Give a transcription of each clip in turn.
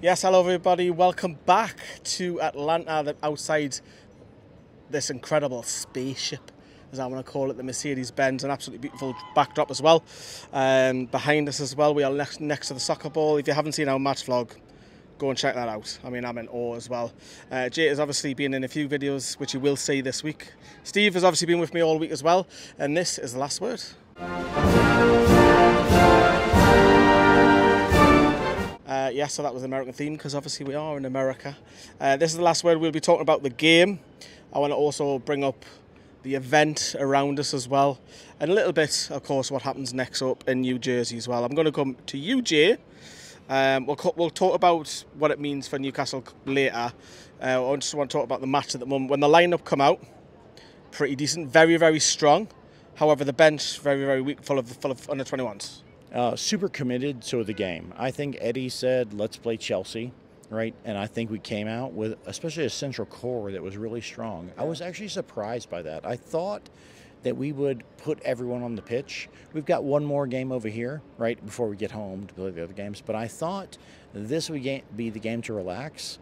Yes, hello everybody. Welcome back to Atlanta, outside this incredible spaceship, as I want to call it, the Mercedes-Benz, an absolutely beautiful backdrop as well. Um, behind us as well, we are next, next to the soccer ball. If you haven't seen our match vlog, go and check that out. I mean, I'm in awe as well. Uh, Jay has obviously been in a few videos, which you will see this week. Steve has obviously been with me all week as well, and this is the last word. Uh, yes, so that was the American theme because obviously we are in America. Uh, this is the last word. We'll be talking about the game. I want to also bring up the event around us as well, and a little bit, of course, what happens next up in New Jersey as well. I'm going to come to you, Jay. Um, we'll, we'll talk about what it means for Newcastle later. Uh, I just want to talk about the match at the moment. When the lineup come out, pretty decent, very very strong. However, the bench very very weak, full of full of under 21s. Uh, super committed to the game. I think Eddie said, let's play Chelsea, right? And I think we came out with, especially a central core that was really strong. I was actually surprised by that. I thought that we would put everyone on the pitch. We've got one more game over here, right, before we get home to play the other games. But I thought this would be the game to relax.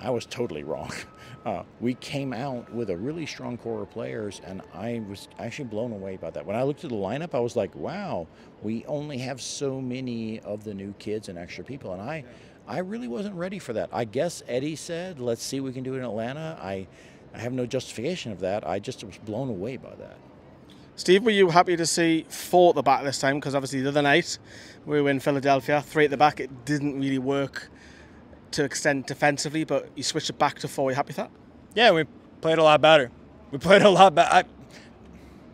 I was totally wrong. Uh, we came out with a really strong core of players, and I was actually blown away by that. When I looked at the lineup, I was like, "Wow, we only have so many of the new kids and extra people." And I, I really wasn't ready for that. I guess Eddie said, "Let's see what we can do in Atlanta." I, I have no justification of that. I just was blown away by that. Steve, were you happy to see four at the back this time? Because obviously the other night we were in Philadelphia, three at the back. It didn't really work to extend defensively, but you switched it back to four. You happy with that? Yeah, we played a lot better. We played a lot better.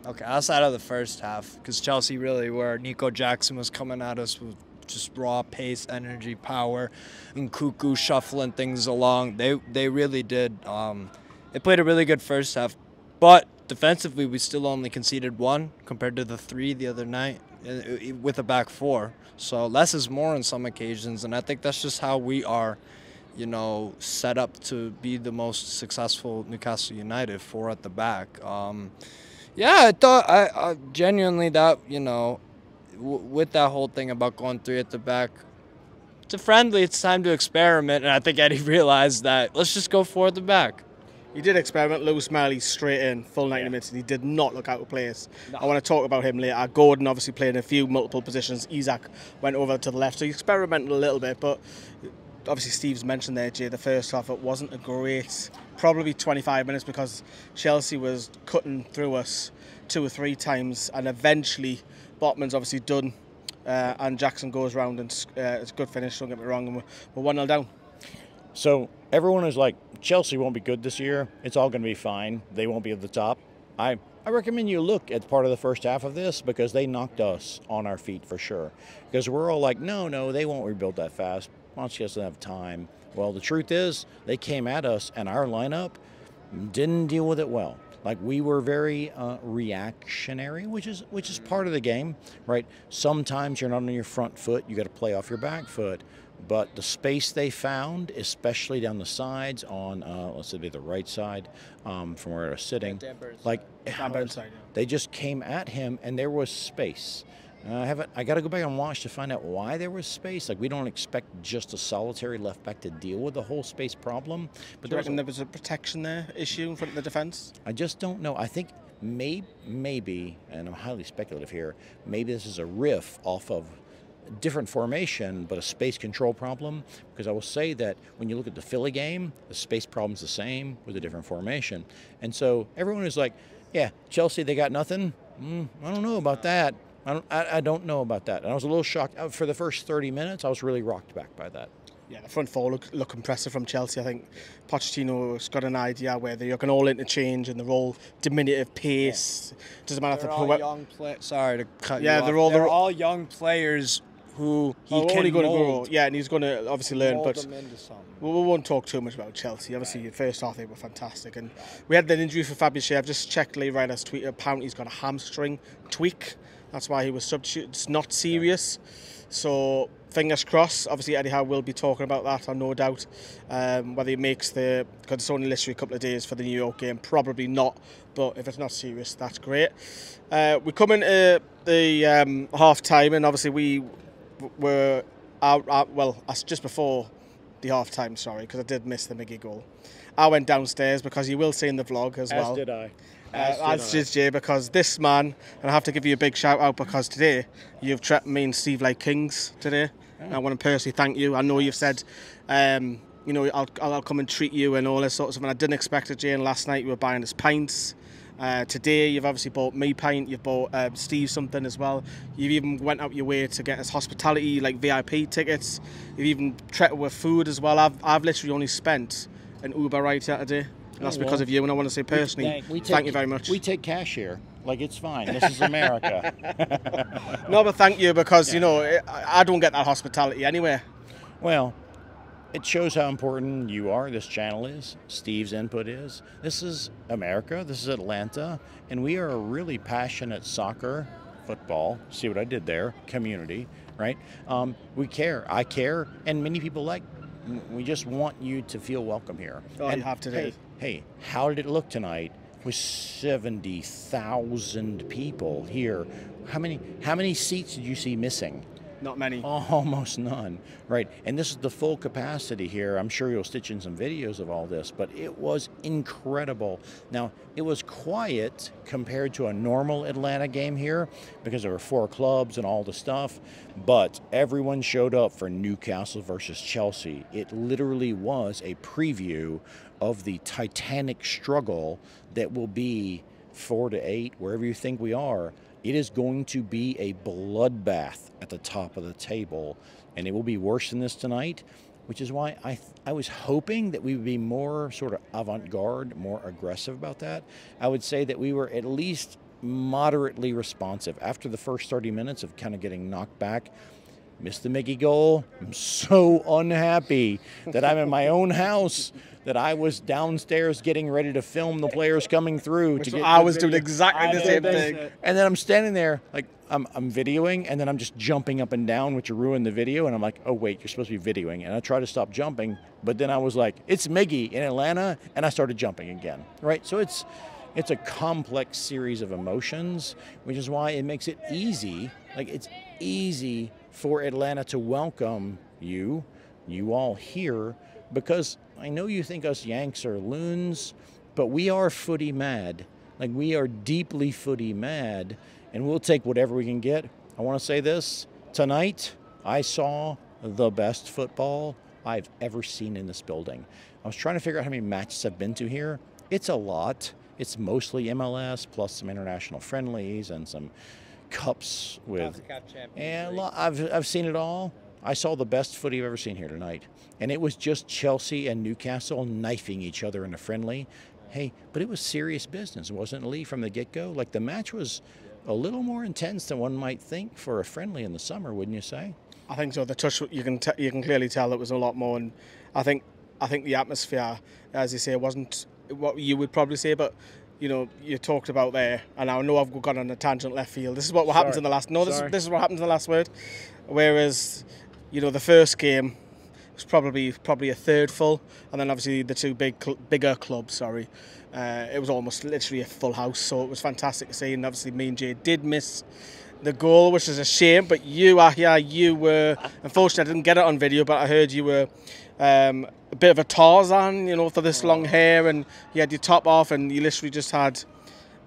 Okay, outside of the first half, because Chelsea really were. Nico Jackson was coming at us with just raw pace, energy, power, and Cuckoo shuffling things along. They they really did. Um, they played a really good first half, but defensively we still only conceded one compared to the three the other night with a back four. So less is more on some occasions, and I think that's just how we are you know, set up to be the most successful Newcastle United, four at the back. Um, yeah, I thought I, I genuinely that you know, with that whole thing about going three at the back, it's a friendly. It's time to experiment, and I think Eddie realized that. Let's just go four at the back. He did experiment. Lewis Miley straight in, full 90 minutes, and he did not look out of place. I want to talk about him later. Gordon obviously played in a few multiple positions. Isak went over to the left, so he experimented a little bit, but obviously Steve's mentioned there, Jay, the first half, it wasn't a great, probably 25 minutes because Chelsea was cutting through us two or three times, and eventually Botman's obviously done, uh, and Jackson goes round, and uh, it's a good finish, don't get me wrong, and we're, we're 1 0 down. So everyone is like, Chelsea won't be good this year. It's all going to be fine. They won't be at the top. I, I recommend you look at part of the first half of this because they knocked us on our feet for sure. Because we're all like, no, no, they won't rebuild that fast. Once doesn't have time. Well, the truth is, they came at us, and our lineup didn't deal with it well. Like we were very uh, reactionary, which is which is part of the game, right? Sometimes you're not on your front foot; you got to play off your back foot. But the space they found, especially down the sides on, uh, let's say the right side, um, from where they're sitting, like side, yeah. they just came at him, and there was space. Uh, I haven't. I got to go back and watch to find out why there was space. Like we don't expect just a solitary left back to deal with the whole space problem. But Do you there was reckon a- there was a protection there issue in front of the defence? I just don't know. I think maybe, maybe, and I'm highly speculative here, maybe this is a riff off of different formation, but a space control problem. Because I will say that when you look at the Philly game, the space problem's the same with a different formation. And so everyone is like, yeah, Chelsea, they got nothing. Mm, I don't know about that. I don't, I, I don't know about that. And I was a little shocked. Uh, For the first 30 minutes, I was really rocked back by that. Yeah, the front four look, look impressive from Chelsea. I think Pochettino's got an idea where they can all interchange and they're all diminutive pace. Doesn't matter if They're they're all young play. Sorry to cut Yeah, you they're off. all- they're they're- all young players who he Oh, can only going to mold, grow. Yeah, and he's going to obviously learn. mold But them into we we won't talk too much about Chelsea. Obviously, the first half they were fantastic, and we had an injury for Fabian I've just checked Lee Ryder's tweet. Apparently, he's got a hamstring tweak. That's why he was substituted. It's not serious, so fingers crossed. Obviously, Eddie Howe will be talking about that, I no doubt. Um, whether he makes the because it's only literally a couple of days for the New York game, probably not. But if it's not serious, that's great. Uh, we come into the um, half time, and obviously we were I, I, well, just before the half time, sorry, because I did miss the Miggy goal. I went downstairs because you will see in the vlog as, well. As did I. Uh, As did because this man, and I have to give you a big shout out because today you've treated me and Steve like kings today. I want to personally thank you. I know you've said, um, you know, I'll, I'll come and treat you and all this sort of stuff. And I didn't expect it, Jay. And last night you were buying us pints. Uh, today you've obviously bought me pint. You've bought um, Steve something as well. You've even went out your way to get us hospitality, like VIP tickets. You've even treated with food as well. I've, I've literally only spent an Uber ride here today. And that's Oh, because of you. And I want to say personally, Thank- we thank take- you very much. We take cash here. Like it's fine. This is America. No, but thank you because you know I don't get that hospitality anywhere. well, it shows how important you are. This channel is. Steve's input is. This is America. This is Atlanta, and we are a really passionate soccer, football. See what I did there? Community, right? Um, we care. I care, and many people like. We just want you to feel welcome here. Oh, and you have today. Hey, hey, how did it look tonight? With seventy thousand people here, how many how many seats did you see missing? Not many. Almost none, right? And this is the full capacity here. I'm sure you'll stitch in some videos of all this, but it was incredible. Now, it was quiet compared to a normal Atlanta game here because there were four clubs and all the stuff, but everyone showed up for Newcastle versus Chelsea. It literally was a preview of the titanic struggle that will be four to eight, wherever you think we are. It is going to be a bloodbath at the top of the table, and it will be worse than this tonight, which is why I, I was hoping that we would be more sort of avant garde, more aggressive about that. I would say that we were at least moderately responsive. After the first 30 minutes of kind of getting knocked back, missed the Miggy goal. I'm so unhappy that I'm in my own house. That I was downstairs getting ready to film the players coming through. Which to get I was doing exactly I the same that. thing. And then I'm standing there, like I'm, I'm videoing, and then I'm just jumping up and down, which ruined the video. And I'm like, oh wait, you're supposed to be videoing. And I try to stop jumping, but then I was like, it's Miggy in Atlanta, and I started jumping again. Right? So it's it's a complex series of emotions, which is why it makes it easy. Like it's easy for Atlanta to welcome you, you all here, because I know you think us Yanks are loons, but we are footy mad. Like we are deeply footy mad, and we'll take whatever we can get. I want to say this tonight. I saw the best football I've ever seen in this building. I was trying to figure out how many matches I've been to here. It's a lot. It's mostly MLS plus some international friendlies and some cups with and a lot, I've, I've seen it all. I saw the best footy I've ever seen here tonight. And it was just Chelsea and Newcastle knifing each other in a friendly. Hey, but it was serious business, wasn't it, Lee, from the get go? Like the match was a little more intense than one might think for a friendly in the summer, wouldn't you say? I think so. The touch you can t- you can clearly tell it was a lot more, and I think I think the atmosphere, as you say, wasn't what you would probably say, but. You know, you talked about there, and I know I've gone on a tangent left field. This is what happens in the last. No, this, Sorry. this is what happens in the last word. Whereas, you know, the first game was probably probably a third full, and then obviously the two big cl- bigger clubs. Sorry, uh, it was almost literally a full house. So it was fantastic to see, and obviously me and Jay did miss the goal, which is a shame. But you are here. You were unfortunately I didn't get it on video, but I heard you were um, a bit of a Tarzan, you know, for this long hair, and you had your top off, and you literally just had.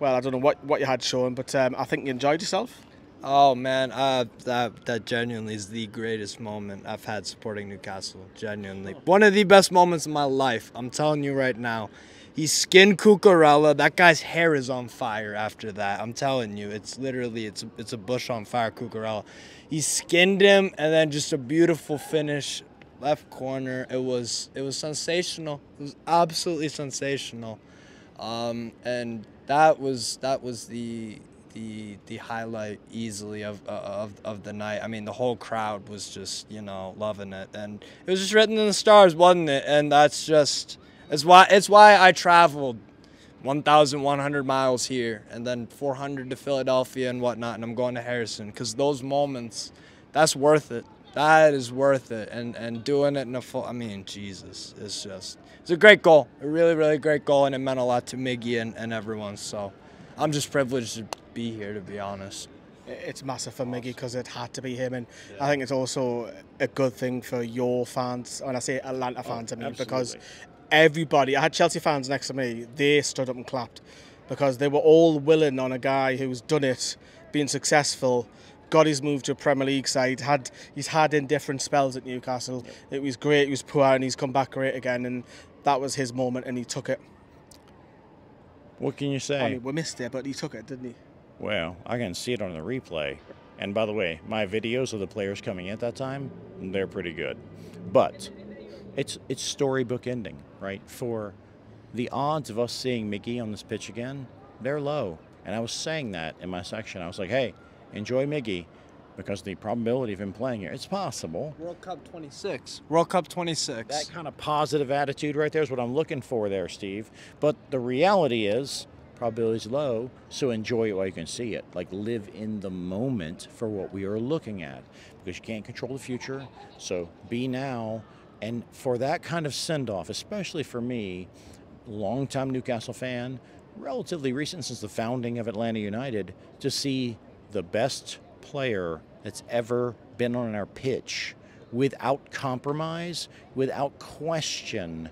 Well, I don't know what, what you had shown, but um, I think you enjoyed yourself. Oh man, uh, that that genuinely is the greatest moment I've had supporting Newcastle. Genuinely, one of the best moments of my life. I'm telling you right now. He skinned Cucurella. That guy's hair is on fire after that. I'm telling you, it's literally it's it's a bush on fire, Cucurella. He skinned him, and then just a beautiful finish, left corner. It was it was sensational. It was absolutely sensational, um, and that was that was the the the highlight easily of of of the night. I mean, the whole crowd was just you know loving it, and it was just written in the stars, wasn't it? And that's just it's why it's why I traveled 1,100 miles here and then 400 to Philadelphia and whatnot, and I'm going to Harrison because those moments, that's worth it. That is worth it, and and doing it in a full. I mean, Jesus, it's just it's a great goal, a really really great goal, and it meant a lot to Miggy and, and everyone. So, I'm just privileged to be here, to be honest. it's massive for Miggy because it had to be him, and I think it's also a good thing for your fans. When I say Atlanta fans, I oh, mean because absolutely. Everybody. I had Chelsea fans next to me. They stood up and clapped because they were all willing on a guy who's done it, been successful. Got his move to a Premier League side. Had he's had in different spells at Newcastle. It was great. He was poor, and he's come back great again. And that was his moment, and he took it. What can you say? I mean, we missed it, but he took it, didn't he? Well, I can see it on the replay. And by the way, my videos of the players coming in at that time, they're pretty good. But it's it's storybook ending, right? For the odds of us seeing Miggy on this pitch again, they're low. And I was saying that in my section. I was like, hey, enjoy Miggy because the probability of him playing here, it's possible. World Cup 26. World Cup 26. That kind of positive attitude right there is what I'm looking for there, Steve. But the reality is, probability is low, so enjoy it while you can see it. Like live in the moment for what we are looking at because you can't control the future. So be now. And for that kind of send off, especially for me, longtime Newcastle fan, relatively recent since the founding of Atlanta United, to see the best player that's ever been on our pitch without compromise, without question.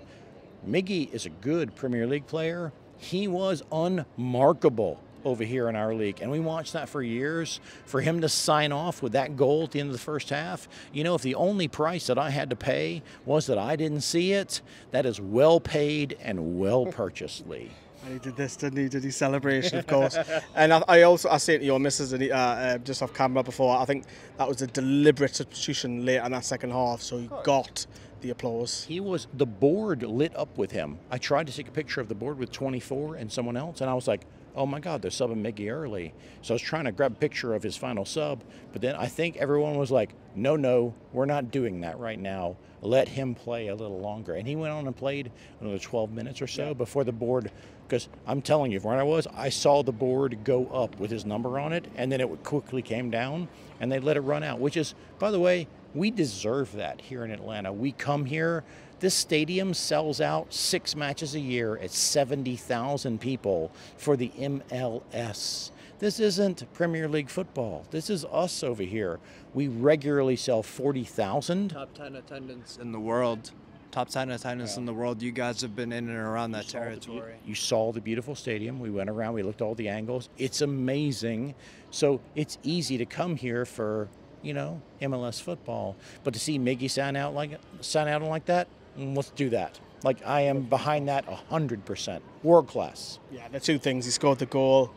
Miggy is a good Premier League player. He was unmarkable over here in our league, and we watched that for years. For him to sign off with that goal at the end of the first half, you know, if the only price that I had to pay was that I didn't see it, that is well paid and well purchased, Lee. And he did this, didn't he? Did he celebration, of course? and I, I also I said to your missus uh, uh, just off camera before. I think that was a deliberate substitution late in that second half, so he got the applause. He was the board lit up with him. I tried to take a picture of the board with 24 and someone else, and I was like, "Oh my God, they're subbing Miggy early." So I was trying to grab a picture of his final sub, but then I think everyone was like, "No, no, we're not doing that right now. Let him play a little longer." And he went on and played another 12 minutes or so before the board. Because I'm telling you, where I was, I saw the board go up with his number on it, and then it quickly came down, and they let it run out. Which is, by the way, we deserve that here in Atlanta. We come here. This stadium sells out six matches a year at 70,000 people for the MLS. This isn't Premier League football. This is us over here. We regularly sell 40,000. Top 10 attendance in the world. Top 10 attendance in the world. You guys have been in and around that territory. You saw the beautiful stadium. We went around, we looked at all the angles. It's amazing. So it's easy to come here for, you know, MLS football. But to see Miggy sign out like sign out like that, let's do that. Like I am behind that 100%. World class. Yeah, the two things. He scored the goal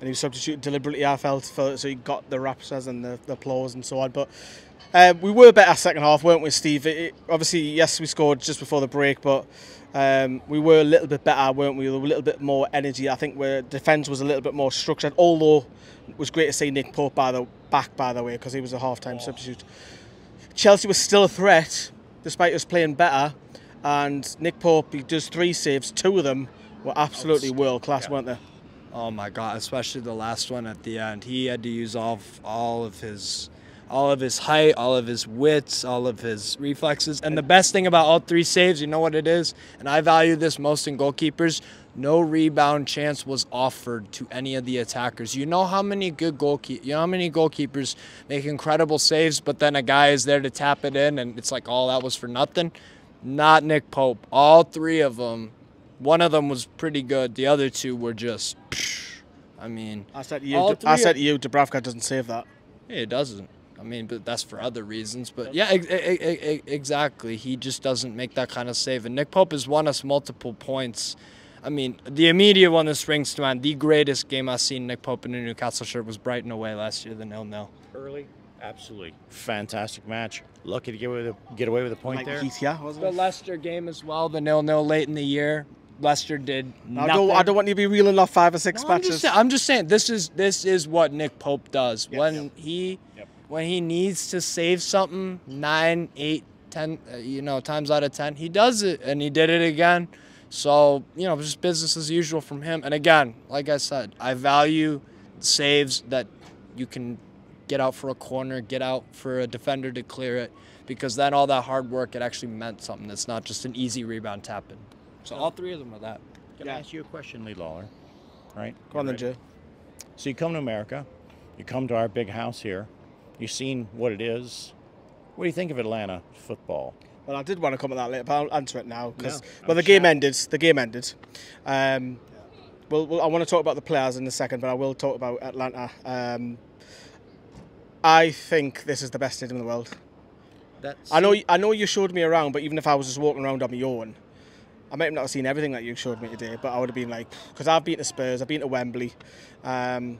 and he was substituted deliberately, I felt, for, so he got the raptures and the, the applause and so on. But uh, we were better second half, weren't we, Steve? It, it- obviously, yes, we scored just before the break, but um, we were a little bit better, weren't we? A little bit more energy. I think our defence was a little bit more structured, although it was great to see Nick Pope by the back, by the way, because he was a half-time substitute. Chelsea was still a threat, despite us playing better. And Nick Pope, he does three saves. Two of them were absolutely world class, weren't they? Oh my god, especially the last one at the end. He had to use all of, all of his all of his height, all of his wits, all of his reflexes. And the best thing about all three saves, you know what it is? And I value this most in goalkeepers. No rebound chance was offered to any of the attackers. You know how many good goalkeepers, you know how many goalkeepers make incredible saves, but then a guy is there to tap it in, and it's like, oh, that was for nothing. Not Nick Pope. All three of them. One of them was pretty good. The other two were just. I mean, I said you, I said you, Dubravka doesn't save that. it doesn't. I mean, but that's for other reasons. But yeah, ex- ex- ex- exactly. He just doesn't make that kind of save. And Nick Pope has won us multiple points. I mean, the immediate one that springs to mind, the greatest game I've seen Nick Pope in a Newcastle shirt was Brighton away last year, the nil nil. Early, absolutely fantastic match. Lucky to get away with a, get away with a point Like there. Heath, yeah, The? Leicester game as well, the nil nil late in the year. Leicester did I nothing. don't, I don't want you to be reeling off five or six No, I'm, matches. just saying, I'm just saying this is this is what Nick Pope does Yes. when Yep. he Yep. When he needs to save something nine, eight, ten, uh, you know, times out of ten, he does it, and he did it again. So you know, just business as usual from him. And again, like I said, I value saves that you can get out for a corner, get out for a defender to clear it, because then all that hard work it actually meant something. It's not just an easy rebound tap in. So all three of them are that. Can Yeah. I ask you a question, Lee Lawler? Right? Go on then, Jay. So you come to America, You come to our big house here. You've seen what it is. What do you think of Atlanta football? Well, I did want to come at that later, but I'll answer it now because No, well, I'm the game sure. ended. The game ended. Um, well, well, I want to talk about the players in a second, but I will talk about Atlanta. Um, I think this is the best stadium in the world. That's I know, I know you showed me around, but even if I was just walking around on my own, I might not have seen everything that you showed me today. But I would have been like, because I've been to Spurs, I've been to Wembley. Um,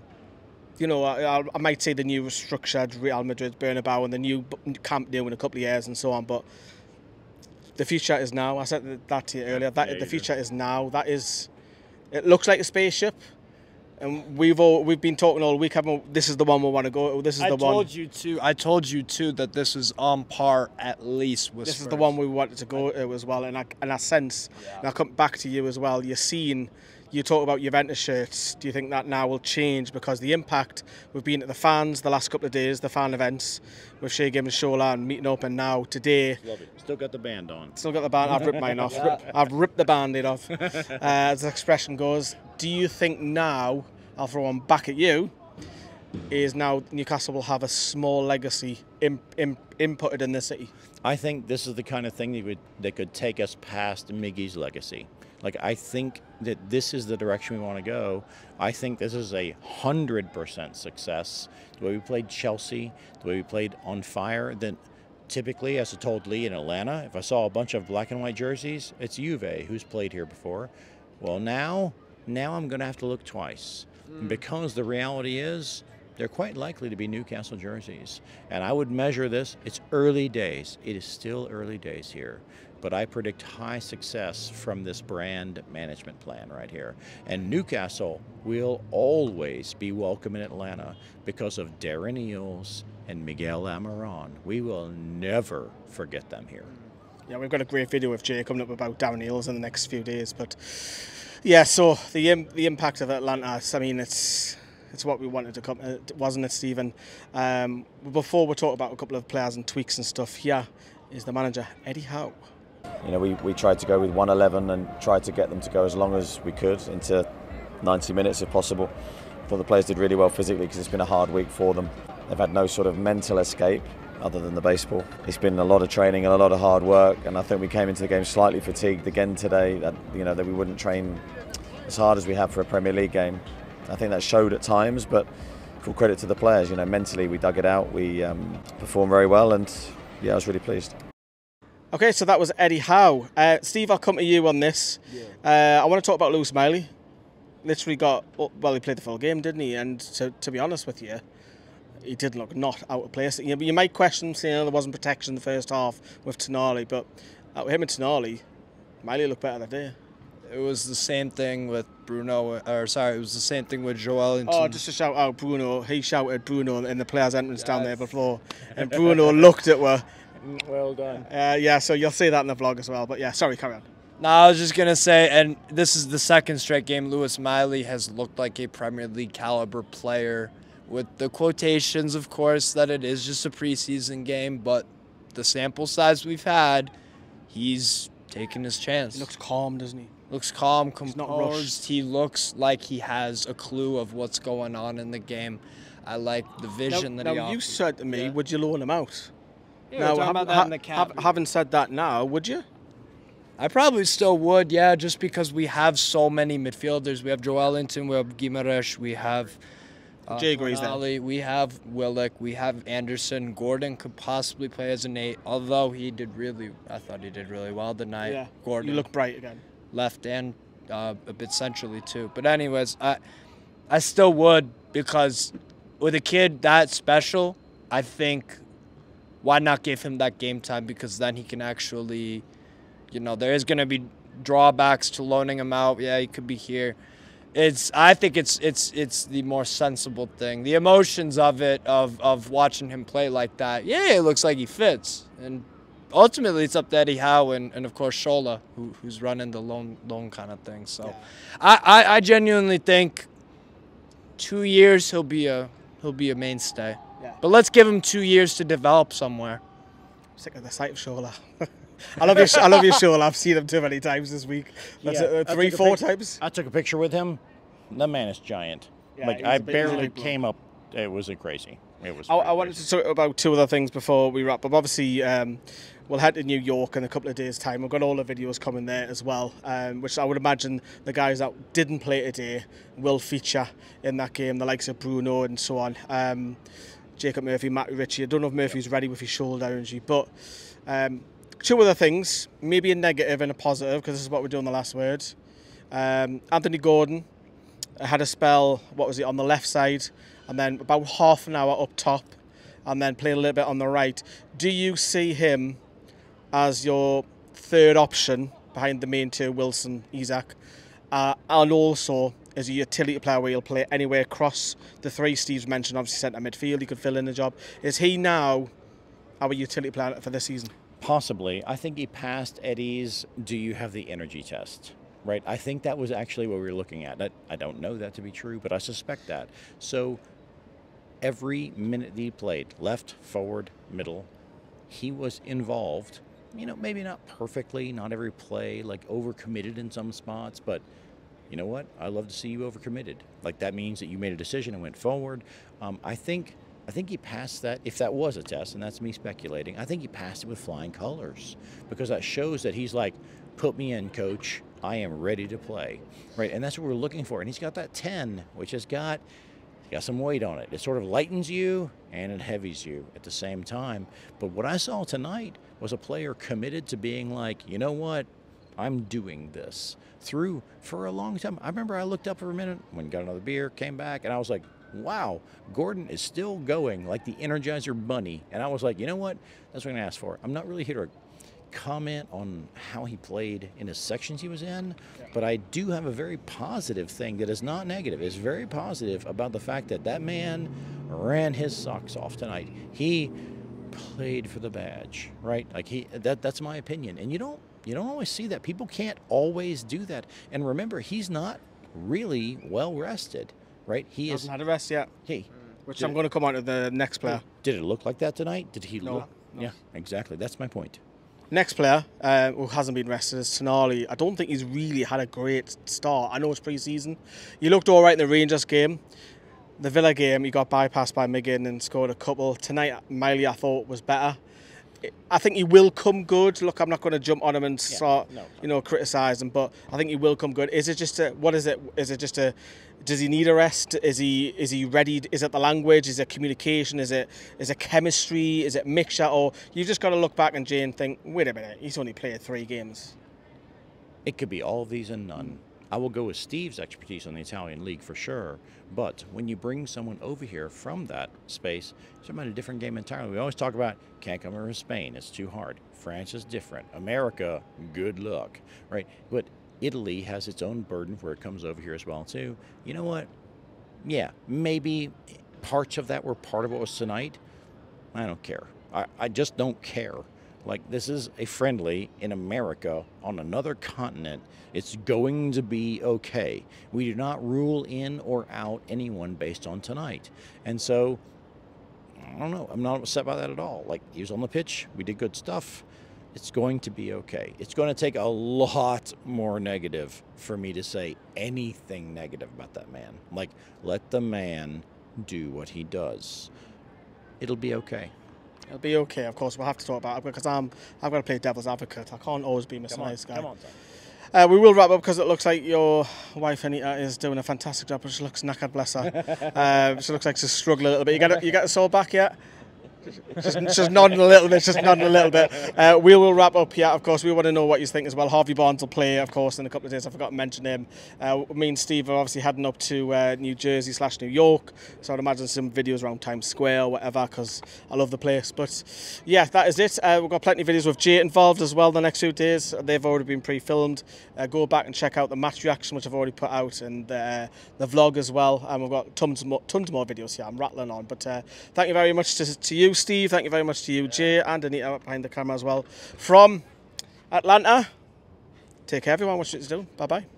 you know, I, I- I might say the new structured Real Madrid Bernabeu and the new Camp Nou in a couple of years and so on. But the future is now. I said that to you earlier. That Yeah, the future is now. That is. It looks like a spaceship, and we've all we've been talking all week. Haven't we? This is the one we want to go. This is I the one. I told you too. I told you too that this is on par at least with. This is the one we wanted to go to as well, and I and I sense, and I'll come back to you as well. You're seeing, you talk about Juventus shirts. Do you think that now will change because the impact we've been at the fans the last couple of days, the fan events with Shea Gibbons, Shola, meeting up, and now today. Love it. Still got the band on. Still got the band. I've ripped mine off. Rip- I've ripped the band-aid off. Uh, as the expression goes. Do you think now? I'll throw one back at you. Is now Newcastle will have a small legacy im, im, inputted in the city. I think this is the kind of thing that would that could take us past Miggy's legacy. Like I think that this is the direction we want to go. I think this is a hundred percent success. The way we played Chelsea, the way we played on fire. Then typically, as I told Lee in Atlanta, if I saw a bunch of black and white jerseys, it's Juve who's played here before. Well, now, now I'm going to have to look twice mm. because the reality is they're quite likely to be Newcastle jerseys. And I would measure this, it's early days. It is still early days here. But I predict high success from this brand management plan right here. And Newcastle will always be welcome in Atlanta because of Darren Eales and Miguel Almirón. We will never forget them here. Yeah, we've got a great video with Jay coming up about Darren Eales in the next few days. But yeah, so the the impact of Atlanta. I mean, it's it's what we wanted to come, uh, wasn't it, Stephen? Um, before we talk about a couple of players and tweaks and stuff, here is the manager Eddie Howe. You know, we, we tried to go with 111 and tried to get them to go as long as we could into 90 minutes if possible. thought the players did really well physically because it's been a hard week for them. They've had no sort of mental escape other than the baseball. It's been a lot of training and a lot of hard work, and I think we came into the game slightly fatigued again today. That you know that we wouldn't train as hard as we have for a Premier League game. I think that showed at times, but full credit to the players. You know, mentally we dug it out. We um, performed very well, and yeah, I was really pleased. Okay, so that was Eddie Howe. Uh, Steve, I'll come to you on this. Uh, I want to talk about Lewis Miley. Literally got well, he played the full game, didn't he? And to, to be honest with you, he did look not out of place. You, you might question saying there wasn't protection in the first half with Tonali, but out with him and Tonali, Miley looked better that day. It was the same thing with Bruno, or sorry, it was the same thing with Joel. Oh, just to shout out Bruno. He shouted Bruno in the players' entrance down there before, and Bruno looked at her. Well done. Uh, yeah, so you'll see that in the vlog as well. But yeah, sorry, carry on. No, I was just gonna say, and this is the second straight game. Lewis Miley has looked like a Premier League caliber player, with the quotations, of course, that it is just a preseason game. But the sample size we've had, he's taken his chance. He looks calm, doesn't he? looks calm, composed. He looks like he has a clue of what's going on in the game. I like the vision now, that he now you said to me, Yeah. would you loan him out? Yeah, now, we're talking ha- about that ha- in the ha- cap. having said that now, would you? I probably still would, yeah, just because we have so many midfielders. We have Joelinton, we have Guimaraes, we have uh, Jay agrees then. We have Willock, we have Anderson. Gordon could possibly play as an eight, although he did really, I thought he did really well tonight. yeah. Gordon You look bright again. left and uh, a bit centrally too. But anyways, I I still would because with a kid that special, I think why not give him that game time because then he can actually, you know, there is going to be drawbacks to loaning him out. Yeah, he could be here. It's I think it's it's it's the more sensible thing. The emotions of it of of watching him play like that. Yeah, it looks like he fits and ultimately it's up to Eddie Howe and, and of course Shola, who, who's running the loan loan kind of thing. So I, I, I genuinely think two years he'll be a he'll be a mainstay. Yeah. But let's give him two years to develop somewhere. sick of the sight of Shola. I love your, I love your Shola. I've seen him too many times this week. That's Yeah, uh, I three, took a four times. I took a picture with him. The man is giant. Yeah, like he's I a big- he's a barely came up it wasn't crazy. It was. I, I wanted crazy. to talk about two other things before we wrap up. Obviously, um, we'll head to New York in a couple of days' time. We've got all the videos coming there as well, um, which I would imagine the guys that didn't play today will feature in that game, the likes of Bruno and so on. Um, Jacob Murphy, Matt Ritchie. I don't know if Murphy's ready with his shoulder injury, but um, two other things, maybe a negative and a positive, because this is what we're doing the last word. Um, Anthony Gordon had a spell, what was it, on the left side, and then about half an hour up top, and then played a little bit on the right. Do you see him as your third option behind the main two, Wilson, Isak, uh, and also as a utility player where he'll play anywhere across the three Steve's mentioned, obviously centre midfield, he could fill in the job. Is he now our utility player for this season? Possibly. I think he passed Eddie's do you have the energy test? Right? I think that was actually what we were looking at. I, I don't know that to be true, but I suspect that. So every minute he played, left, forward, middle, he was involved. You know, maybe not perfectly, not every play, like overcommitted in some spots, but you know what? I love to see you overcommitted. Like that means that you made a decision and went forward. Um, I think I think he passed that. If that was a test, and that's me speculating, I think he passed it with flying colors because that shows that he's like, "Put me in, coach. I am ready to play." Right, and that's what we're looking for. And he's got that ten, which has got got some weight on it. It sort of lightens you and it heavies you at the same time. But what I saw tonight was a player committed to being like, you know what? I'm doing this through for a long time. I remember I looked up for a minute, went and got another beer, came back, and I was like, wow, Gordon is still going like the Energizer Bunny. And I was like, you know what? That's what I'm going to ask for. I'm not really here to comment on how he played in his sections he was in, but I do have a very positive thing that is not negative. It's very positive about the fact that that man ran his socks off tonight. He played for the badge, right? Like he that that's my opinion. And you don't you don't always see that. People can't always do that. And remember, he's not really well rested, right? He is Hasn't had a rest yet, hey, which I'm it- going to come on to the next player. did it look like that tonight? Did he No, look no. Yeah, exactly. That's my point. Next player uh, who hasn't been rested is Tonali. I don't think he's really had a great start. I know it's pre-season. He looked all right in the Rangers game. The Villa game, he got bypassed by McGinn and scored a couple. Tonight, Miley I thought was better. I think he will come good. Look, I'm not going to jump on him and start, no, you know, criticise him, but I think he will come good. Is it just a what is it? Is it just a? Does he need a rest? Is he is he ready? Is it the language? Is it communication? Is it is it chemistry? Is it mixture? Or you've just got to look back and Jay and think, wait a minute, he's only played three games. It could be all these and none. I will go with Steve's expertise on the Italian league for sure. But when you bring someone over here from that space, it's about a different game entirely. We always talk about can't come over to Spain, it's too hard. France is different. America, good luck, right? But Italy has its own burden where it comes over here as well too. You know what? Yeah, maybe parts of that were part of what was tonight. I don't care. I, I just don't care. Like, this is a friendly in America on another continent. It's going to be okay. We do not rule in or out anyone based on tonight. And so, I don't know. I'm not upset by that at all. Like, he was on the pitch. We did good stuff. It's going to be okay. It's going to take a lot more negative for me to say anything negative about that man. Like, let the man do what he does. It'll be okay. It'll be okay. Of course, we'll have to talk about it because I'm I've got to play devil's advocate. I can't always be Mr. Nice Guy. Tom. Uh, we will wrap up because it looks like your wife Anita is doing a fantastic job. But she looks knackered, bless her. um, she looks like she's struggling a little bit. You got you got the soul back yet? She's, she's nodding a little bit. just nodding a little bit. Uh, we will wrap up here. Of course, we want to know what you think as well. Harvey Barnes will play, of course, in a couple of days. I forgot to mention him. Uh, me and Steve are obviously heading up to uh, New Jersey slash New York. So I'd imagine some videos around Times Square or whatever because I love the place. But yeah, that is it. Uh, we've got plenty of videos with Jay involved as well the next few days. They've already been pre-filmed. Uh, go back and check out the match reaction, which I've already put out, and uh, the vlog as well. And we've got tons more, tons more videos here. I'm rattling on. But thank you very much to, to you, Steve. Thank you very much to you, Jay, and Anita behind the camera as well. From Atlanta, take care, everyone. Watch what it's doing. Bye bye.